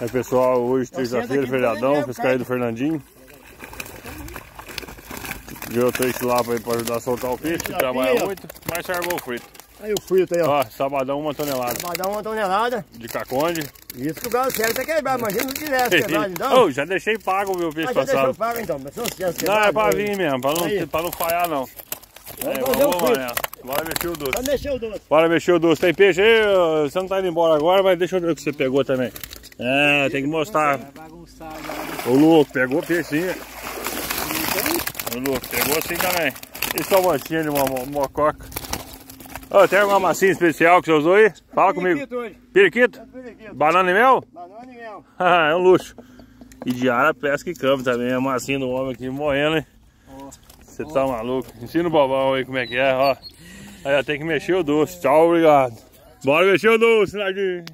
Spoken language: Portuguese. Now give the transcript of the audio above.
Aí pessoal, hoje terça-feira, feriadão, pescaria do Fernandinho. Deu três lá pra, pra ajudar a soltar o peixe, trabalha muito, mas sargou o frito. Aí o frito aí, ó. Ó, sabadão uma tonelada. Dar uma tonelada. De caconde. Isso que o galo certo é quebrar, mas não tivesse quebrado então. oh, já deixei pago o meu peixe ah, já passado. deixou pago então, mas se não tivesse Não, é pra aí. vir mesmo, pra não, pra não falhar não. É, vamos, frito. mané. Bora mexer o doce. Vai mexer o doce. Bora mexer o doce. Tem peixe aí? Você não tá indo embora agora, mas deixa eu ver o que você pegou também. É, tem que mostrar. Ô louco, pegou peixe sim. Ô louco, pegou sim também. Esse é o manchinho de uma mo- mococa. Ô, tem alguma massinha especial que você usou aí? Fala comigo. Periquito hoje. Periquito? Banana e mel? Banana e mel. Ah, é um luxo. E diária, pesca e campo também. A massinha do homem aqui morrendo, hein? Você tá maluco? Ensina o bobão aí como é que é, ó. Aí ó, tem que mexer o doce. Tchau, obrigado. Bora mexer o doce, Nardinho.